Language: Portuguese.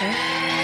né?